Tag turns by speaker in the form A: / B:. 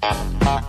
A: Bye.